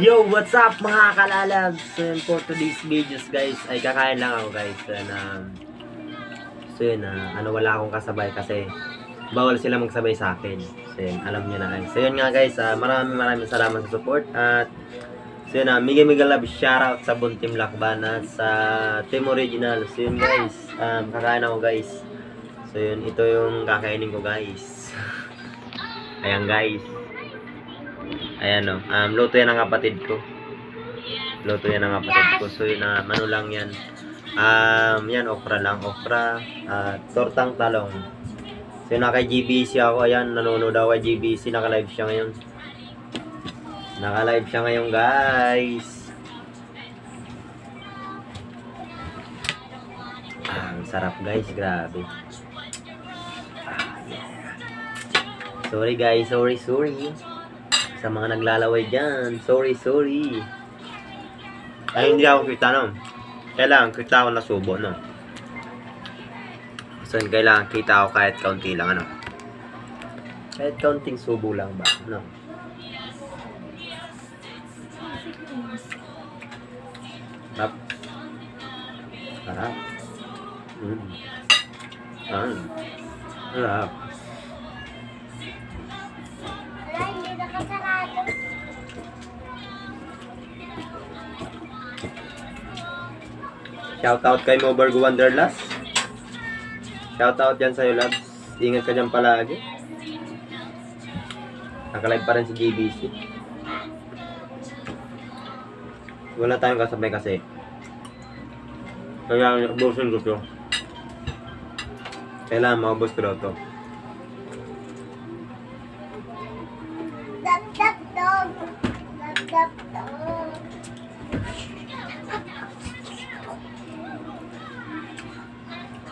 Yo, what's up mga kalalabs? So for today's videos guys, ay kakain lang ako guys. So yun, um, so yun, ah, ano wala akong kasabay kasi bawal sila magsabay sa akin. So yun, alam niyo na guys. So yun nga guys, ah, maraming maraming salamat sa support at so yun, uh, mega mega love shoutout sa Buntim Lakban at sa Team Original. So yun guys, um, kakain ako guys. So yun, ito yung kakainin ko guys. Ayan guys. Ayan o. Um, luto yan ng kapatid ko. Luto yan ng kapatid ko. So yun na, ano lang yan. Um, yan, okra lang. Okra. At tortang talong. So yun kay GBC ako. Ayan, nanonood ako kay GBC. Naka-live siya ngayon. Naka-live siya ngayon guys. Ah, ang sarap guys. Grabe. Ah, yeah. Sorry guys. Sorry, sorry. Sa mga naglalaway dyan. Sorry, sorry. Ay, hindi ako kita, no? Kailangan kita ako na subo, no? So, kailangan kita ako kahit kaunti lang, ano? Kahit kaunting subo lang ba, no? Sarap. Sarap. Mm. Ah. Sarap. Shoutout kay Moberg Wanderlust. Shoutout yan sa'yo, Labs. Ingat ka dyan palagi. Nakalive pa rin si GBC. Wala tayong kasabay kasi. Kaya ubusin ko to. Kailangan maubos ko daw to.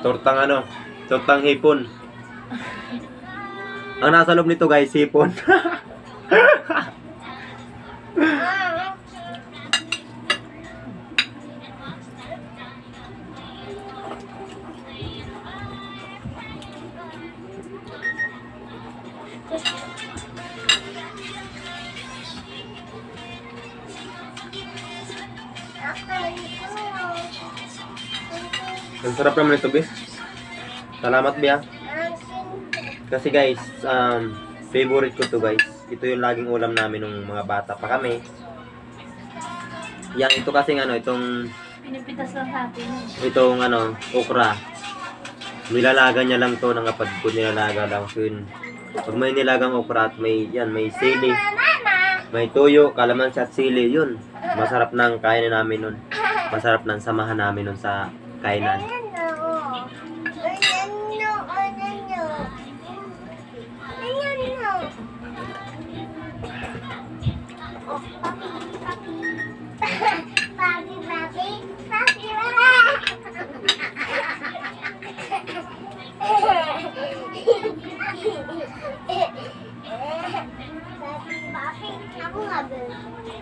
Tortang ano? Tortang hipon. Ang nasa loob nito guys, hipon. Ang sarap naman ito, Be. Salamat. Akin. Kasi guys, um, favorite ko to guys. Ito yung laging ulam namin nung mga bata pa kami. Yan, ito kasi ano, itong, Pinipitas lang natin. itong ano, okra. Nilalaga niya lang to ng kapatid ko, nilalaga lang. So yun, pag may nilagang okra at may, yan, may sili, may tuyo, kalamansi at sili, yun. Masarap nang kainin namin nun. Masarap nang samahan namin nun sa kainan.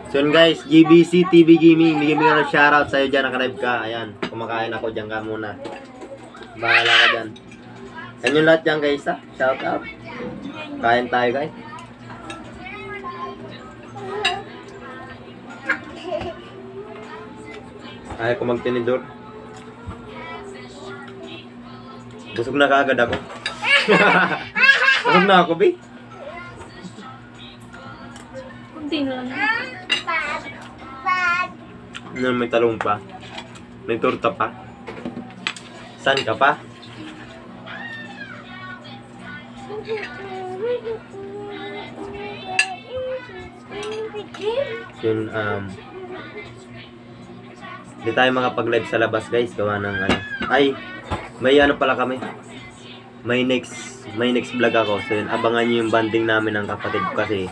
So guys, GBC TV Gaming, bigyan mo ng shoutout sa'yo dyan, nakalive ka. Ayan, kumakain ako dyan ka muna. Bahala ka dyan. Yan yung lahat dyan guys ha, shoutout. Kain tayo guys. Ayaw ko magtinidor. Busog na kaagad ako. Busog na ako, Bi. Kunti na lang. Ano, may talong pa. May torta pa. San ka pa? Yun, um... Hindi tayo makapag-live sa labas guys. Gawa ng ano. Ay! May ano pala kami. May next may next vlog ako. So yun, abangan nyo yung banding namin ng kapatid kasi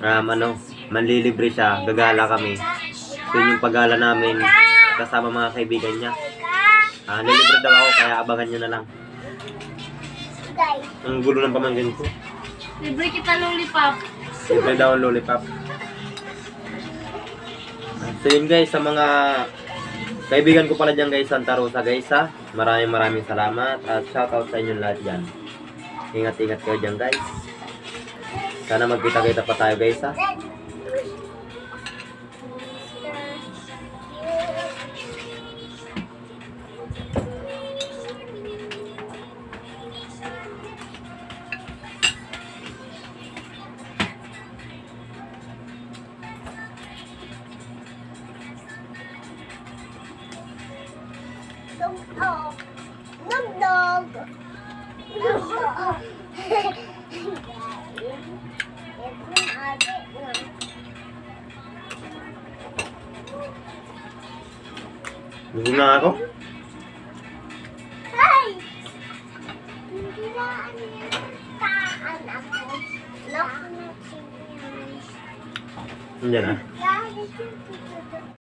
um, ano, manlilibre siya. Gagala kami. Yun yung paggala namin kasama mga kaibigan niya. Ah, nilibre daw ako kaya abangan nyo na lang. Ang gulo ng pamangkin ko. Libre kita lollipop. Libre daw ang lollipop. So yun guys, sa mga kaibigan ko pala dyan guys, Santa Rosa guys ha. Maraming maraming salamat at shoutout sa inyong lahat dyan. Ingat-ingat kayo dyan guys. Sana magkita-kita pa tayo guys ha. Dog, dog. Dog, dog. Dog, dog. Ito yung ate na. Gusto na ako? Hey! Hindi na ano yan. Taan ako. Lock na siya. Nandiyan na. Guys, yung